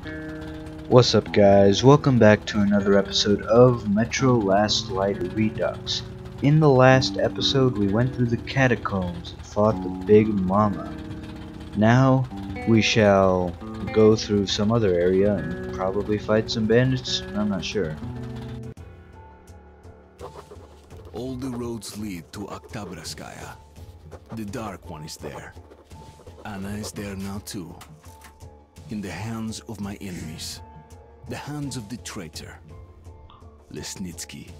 What's up guys, welcome back to another episode of Metro Last Light Redux. In the last episode we went through the catacombs and fought the Big Mama. Now we shall go through some other area and probably fight some bandits, I'm not sure. All the roads lead to Oktyabrskaya. The Dark One is there. Anna is there now too. In the hands of my enemies. The hands of the traitor. Lesnitsky.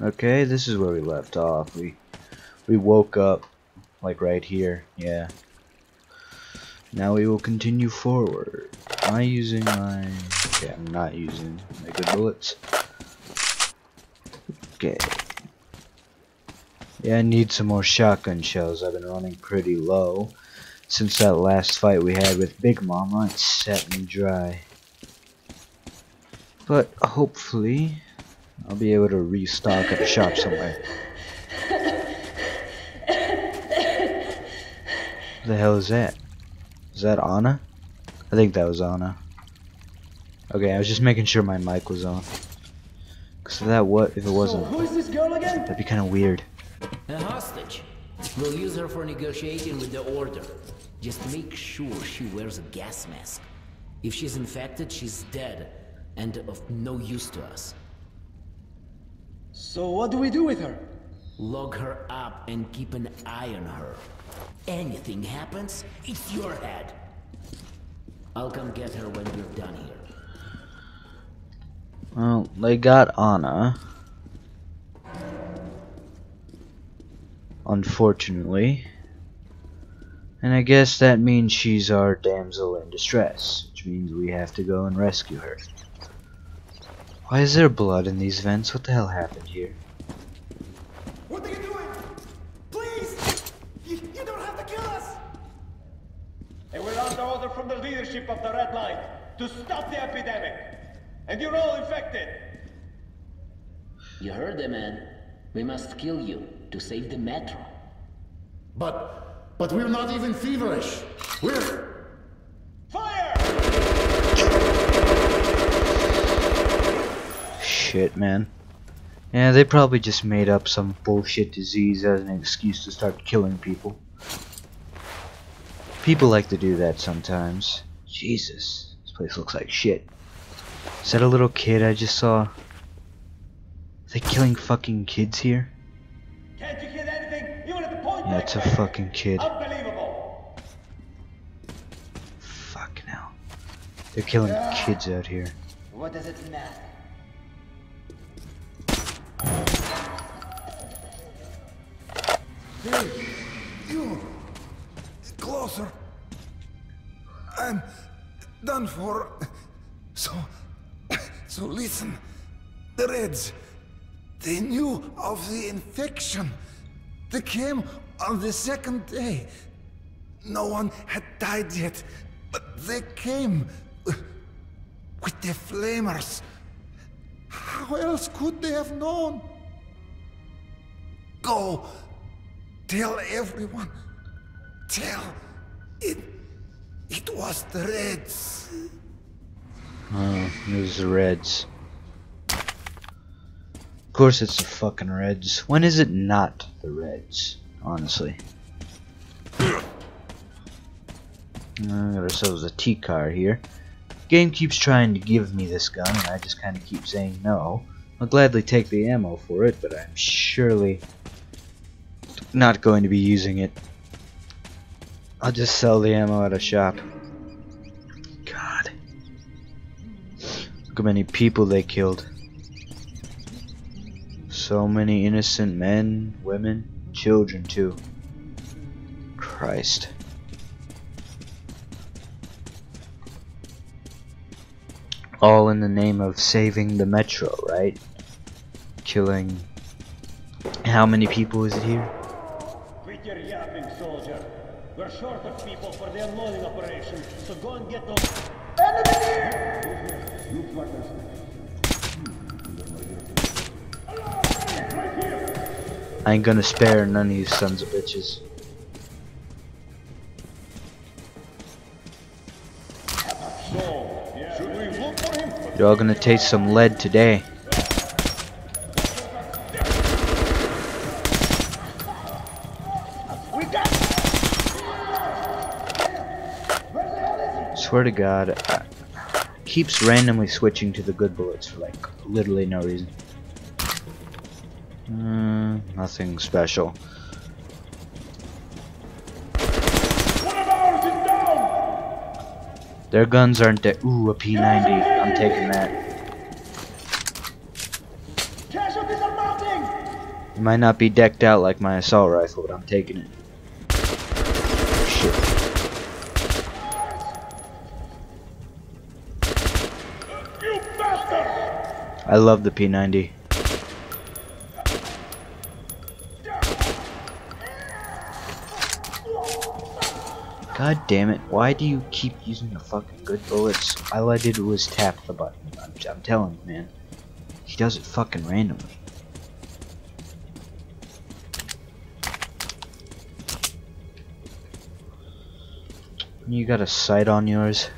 Okay, this is where we left off. We we woke up like right here. Yeah. Now we will continue forward. Am I using my Okay, I'm not using my good bullets. Okay. Yeah, I need some more shotgun shells. I've been running pretty low since that last fight we had with Big Mama. it's set me dry. But hopefully, I'll be able to restock at a shop somewhere. What the hell is that? Is that Anna? I think that was Anna. Okay, I was just making sure my mic was on. Cause that what if it wasn't? Who is this girl again? That'd be kind of weird. A hostage. We'll use her for negotiating with the Order. Just make sure she wears a gas mask. If she's infected, she's dead. And of no use to us. So what do we do with her? Log her up and keep an eye on her. Anything happens, it's your head. I'll come get her when we're done here. Well, they got Anna. Unfortunately. And I guess that means she's our damsel in distress, which means we have to go and rescue her. Why is there blood in these vents? What the hell happened here? What are you doing? Please! You, you don't have to kill us! And we're under order from the leadership of the Red Line to stop the epidemic. And you're all infected. You heard them, man. We must kill you to save the Metro. But, but we're not even feverish. We're... Fire! Shit, man. Yeah, they probably just made up some bullshit disease as an excuse to start killing people. People like to do that sometimes. Jesus, this place looks like shit. Is that a little kid I just saw? Are they killing fucking kids here? Can't you hit anything? Even at the point Yeah, it's a fucking kid. Unbelievable. Fuck now. They're killing kids out here. What does it matter? Hey, you! Closer! I'm done for. So, so listen. The Reds, they knew of the infection. They came on the second day. No one had died yet, but they came with the flamers. How else could they have known? Go Tell everyone. Tell. It. It was the Reds. Oh, it was the Reds. Of course it's the fucking Reds. When is it not the Reds? Honestly. Uh, got ourselves a Tikhar here. Game keeps trying to give me this gun, and I just kind of keep saying no. I'll gladly take the ammo for it, but I'm surely not going to be using it. I'll just sell the ammo at a shop. God. Look how many people they killed. So many innocent men, women, children too. Christ. All in the name of saving the metro, right? Killing. How many people is it here? Quit your yapping, soldier. We're short of people for the unloading operation, so go and get those. Enemy here! Looks I ain't gonna spare none of you sons of bitches. You're all gonna taste some lead today. Swear to God, uh, keeps randomly switching to the good bullets for like literally no reason. Uh, nothing special. Their guns aren't there. Ooh, a P90. I'm taking that. It might not be decked out like my assault rifle, but I'm taking it. I love the P90. God damn it, why do you keep using the fucking good bullets? All I did was tap the button. I'm, I'm telling you, man. He does it fucking randomly. You got a sight on yours?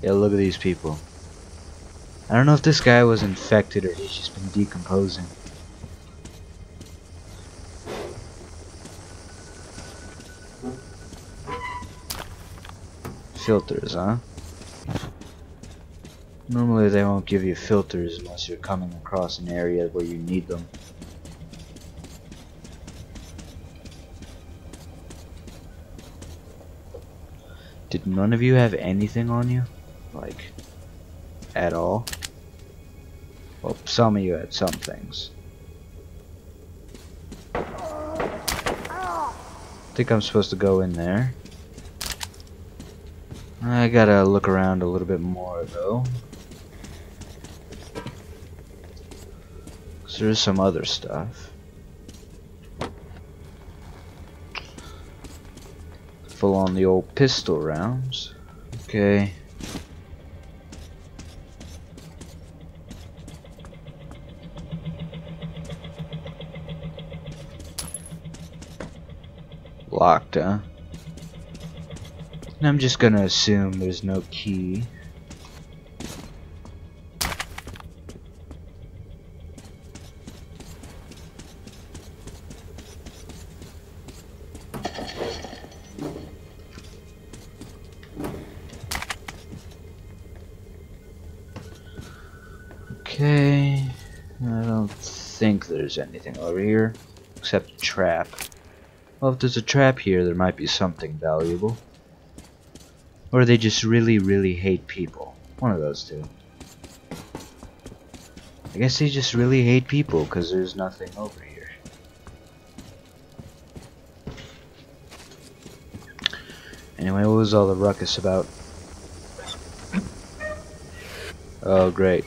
Yeah, look at these people. I don't know if this guy was infected or he's just been decomposing. Filters, huh? Normally they won't give you filters unless you're coming across an area where you need them. Did none of you have anything on you? Like, at all? Well, some of you had some things. I think I'm supposed to go in there. I gotta look around a little bit more though. Cause there's some other stuff. Full on the old pistol rounds. Okay. Locked, huh? And I'm just gonna assume there's no key. Okay, I don't think there's anything over here except a trap. Well, if there's a trap here, there might be something valuable. Or they just really, really hate people. One of those two. I guess they just really hate people because there's nothing over here. Anyway, what was all the ruckus about? Oh, great.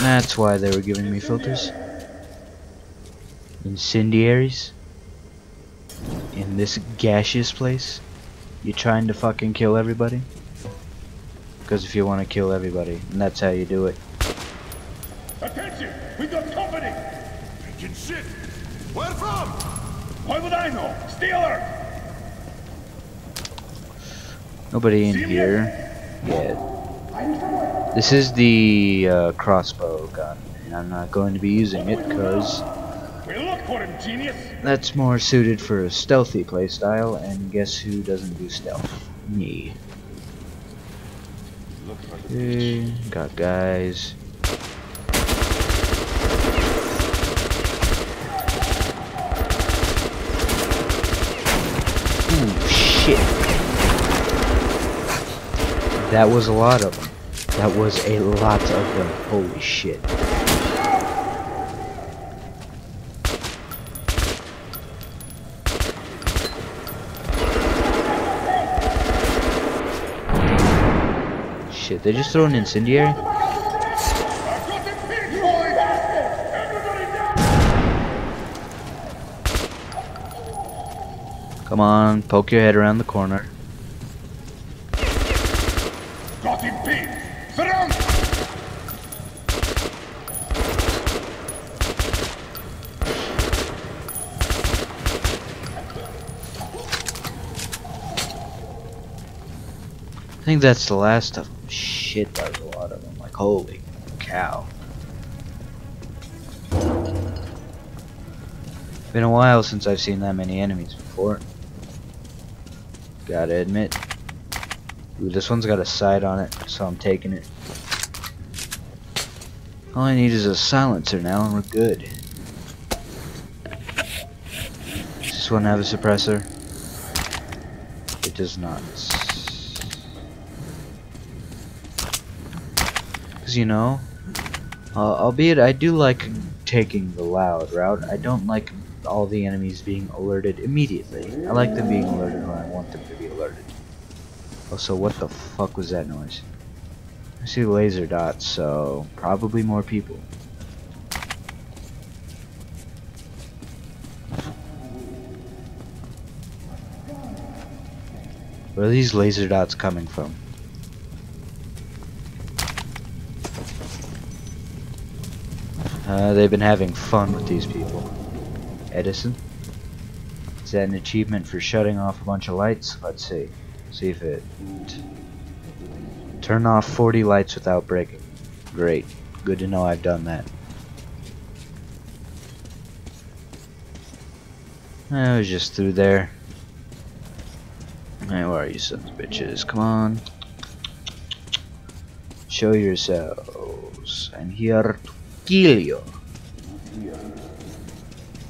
That's why they were giving me filters. Incendiaries? In this gaseous place? You trying to fucking kill everybody? Because if you want to kill everybody, and that's how you do it. Attention! We got company! Freaking shit! Where from? Why would I know? Stay alert! Nobody in here yet. This is the uh, crossbow gun, and I'm not going to be using it because We look for him, genius! That's more suited for a stealthy playstyle, and guess who doesn't do stealth? Me. Look for the Okay, got guys. Ooh, shit. That was a lot of them. That was a lot of them. Holy shit. Shit, they just throw an incendiary? Come on, poke your head around the corner. Got him pinned! I think that's the last of them. Shit, that was a lot of them. Like, holy cow. Been a while since I've seen that many enemies before. Gotta admit. Ooh, this one's got a sight on it, so I'm taking it. All I need is a silencer now and we're good. Does this one have a suppressor? It does not. You know, uh, albeit I do like taking the loud route, I don't like all the enemies being alerted immediately. I like them being alerted when I want them to be alerted. Also, what the fuck was that noise? I see laser dots, so probably more people. Where are these laser dots coming from? Uh, they've been having fun with these people. Edison? Is that an achievement for shutting off a bunch of lights? Let's see. See if it... Turn off 40 lights without breaking. Great. Good to know I've done that. I was just through there. Hey, where are you sons of bitches? Come on. Show yourselves. I'm here kill you.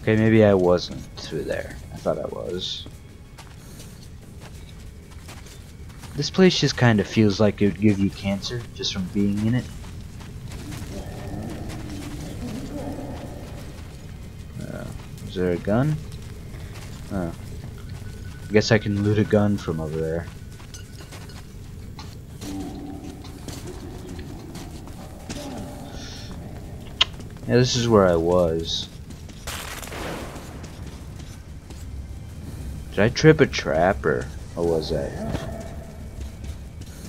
Okay, maybe I wasn't through there. I thought I was. This place just kind of feels like it would give you cancer just from being in it. Uh, is there a gun? Oh. I guess I can loot a gun from over there. Yeah, this is where I was. Did I trip a trap or was I?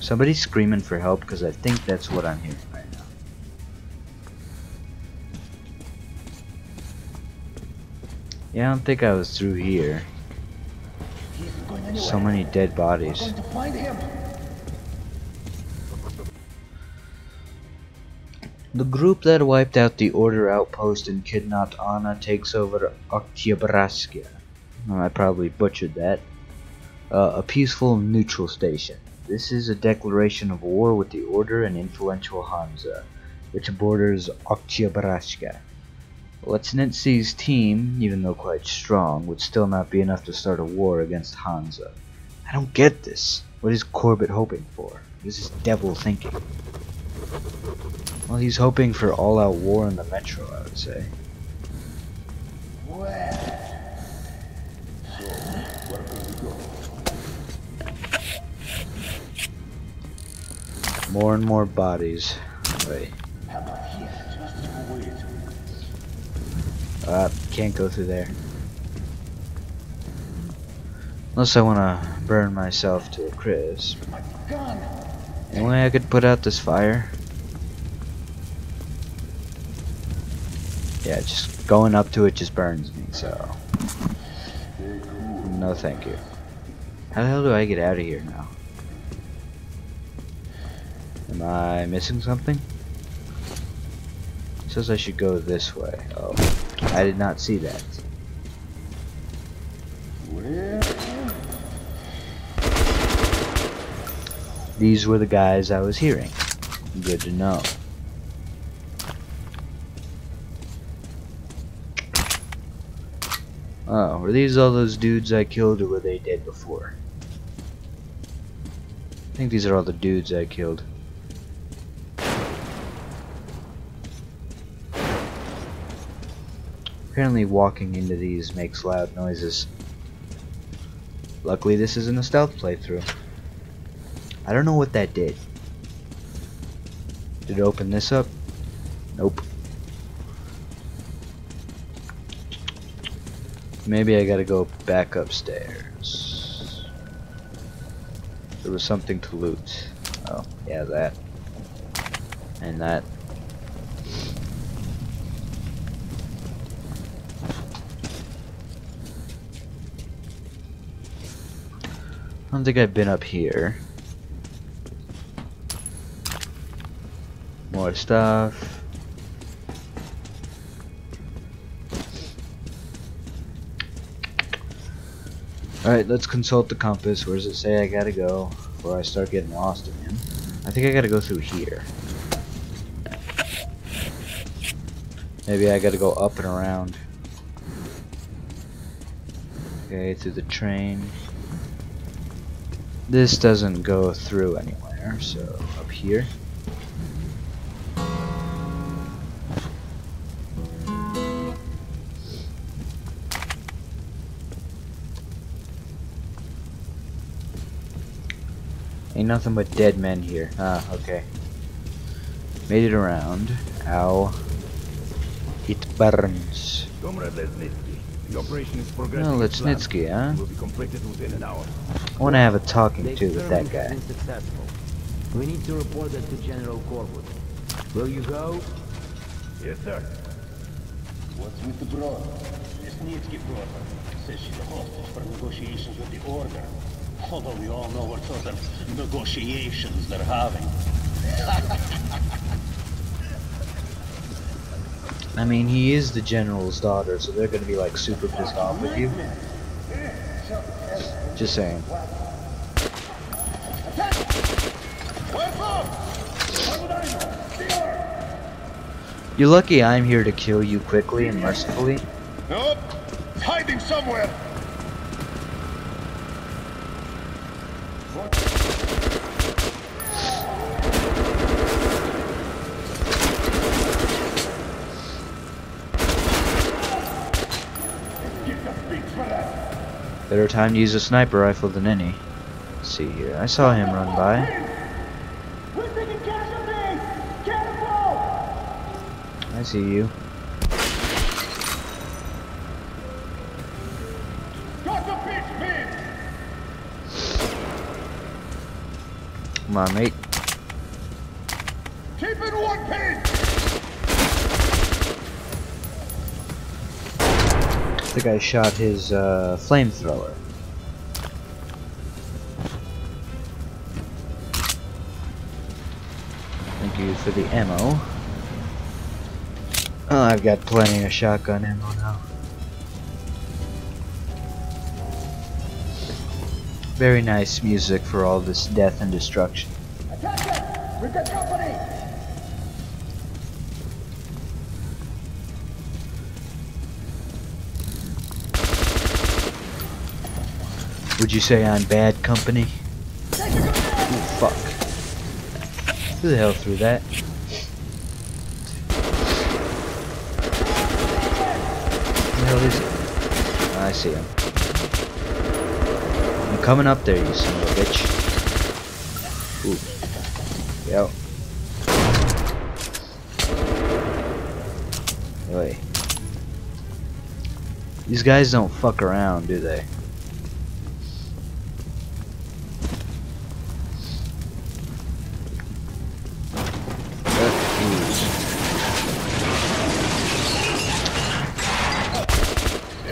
Somebody's screaming for help because I think that's what I'm hearing right now. Yeah, I don't think I was through here. So many dead bodies. The group that wiped out the Order outpost and kidnapped Anna takes over Oktyabrskaya. I probably butchered that. Uh, a peaceful neutral station. This is a declaration of war with the Order and influential Hansa, which borders Oktyabrskaya. Lesnitsky's team, even though quite strong, would still not be enough to start a war against Hansa. I don't get this. What is Korbut hoping for? This is devil thinking? Well, he's hoping for all-out war in the Metro, I would say. More and more bodies. Wait. Uh, can't go through there. Unless I want to burn myself to a crisp. Any way I could put out this fire? Yeah, just going up to it just burns me, so. No thank you. How the hell do I get out of here now? Am I missing something? It says I should go this way. Oh, I did not see that. These were the guys I was hearing. Good to know. Oh, were these all those dudes I killed or were they dead before? I think these are all the dudes I killed. Apparently walking into these makes loud noises. Luckily this isn't a stealth playthrough. I don't know what that did. Did it open this up? Nope. Maybe I gotta go back upstairs. There was something to loot. Oh, yeah, that. And that. I don't think I've been up here. More stuff. Alright, let's consult the compass. Where does it say I gotta go before I start getting lost again? I think I gotta go through here. Maybe I gotta go up and around. Okay, through the train. This doesn't go through anywhere, so up here. Ain't nothing but dead men here. Ah, okay. Made it around. Ow. It burns. Comrade Lesnitsky, the operation is progressing. Oh, as planned. Lesnitsky, huh? Will be completed within an hour. I want to have a talking The to with that guy. successful. We need to report that to General Korbut. Will you go? Yes, sir. What's with the broad? Lesnitsky broad. Says she's a hostage for negotiations with the Order. Although we all know what sort of negotiations they're having. I mean, he is the general's daughter, so they're gonna be like super pissed off with you. Just saying. You're lucky I'm here to kill you quickly and mercifully. Nope. Hiding somewhere. Better time to use a sniper rifle than any. Let's see here. I saw him run by. We're taking casualties! Careful! I see you. Come on, mate. Keep it one piece! The guy shot his uh, flamethrower. Thank you for the ammo. Oh, I've got plenty of shotgun ammo now. Very nice music for all this death and destruction. Would you say I'm bad company? Ooh, fuck. Who the hell threw that? Who the hell is it? I see him. Coming up there, you son of a bitch. Ooh. Yo. These guys don't fuck around, do they?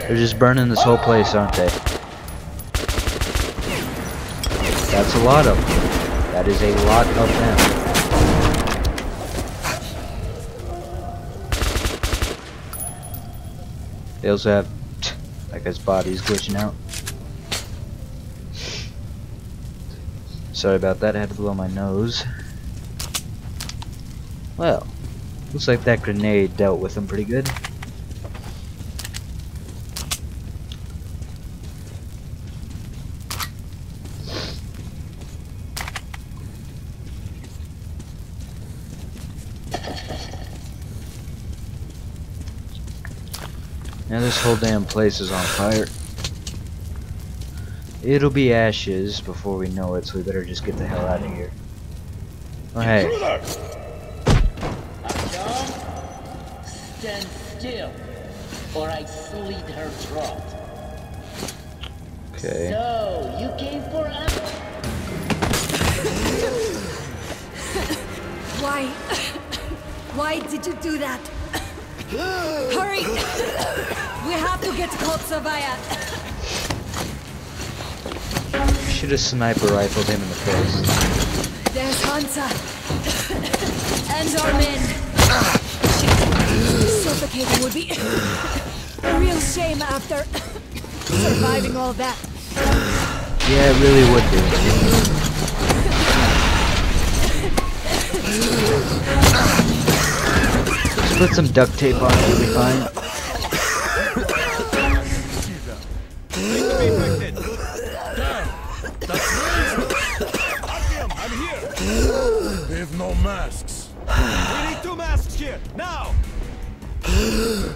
They're just burning this whole place, aren't they? That's a lot of them. That is a lot of them. They also have that guy's body's glitching out. Sorry about that, I had to blow my nose. Well, looks like that grenade dealt with him pretty good. Now this whole damn place is on fire. It'll be ashes before we know it, so we better just get the hell out of here. Oh hey, Stand still, or I slit her throat. okay. So, you came for us? Why? Why did you do that? Hurry! we have to get Kotsavaya. Should have sniper rifled him in the face. There's Hansa. and our men. Suffocating would be a real shame after surviving all that. Yeah, it really would be. Just put some duct tape on it, you'll be fine. Here, now!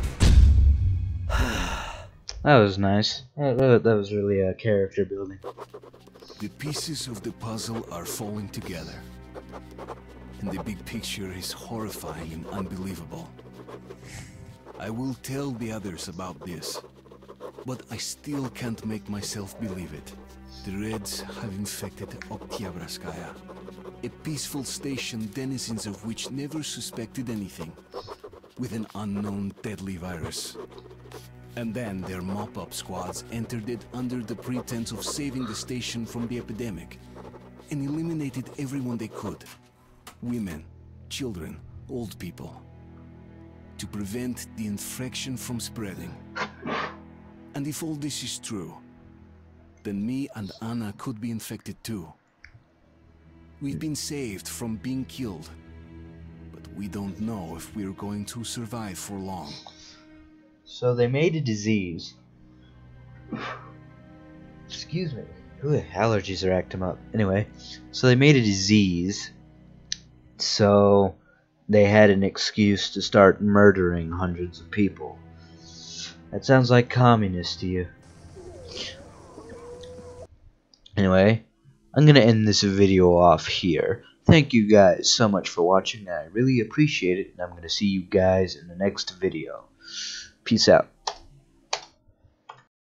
That was nice. That, that- that was really a character building. The pieces of the puzzle are falling together. And the big picture is horrifying and unbelievable. I will tell the others about this, but I still can't make myself believe it. The Reds have infected Oktyabrskaya, a peaceful station denizens of which never suspected anything, with an unknown deadly virus. And then their mop-up squads entered it under the pretense of saving the station from the epidemic and eliminated everyone they could. Women, children, old people. To prevent the infection from spreading. And if all this is true, then me and Anna could be infected too. We've been saved from being killed, but we don't know if we're going to survive for long. So they made a disease. Excuse me. Ooh, allergies are acting up. Anyway, so they made a disease. So they had an excuse to start murdering hundreds of people. That sounds like communist to you. Anyway, I'm gonna end this video off here. Thank you guys so much for watching. I really appreciate it, and I'm gonna see you guys in the next video. Peace out.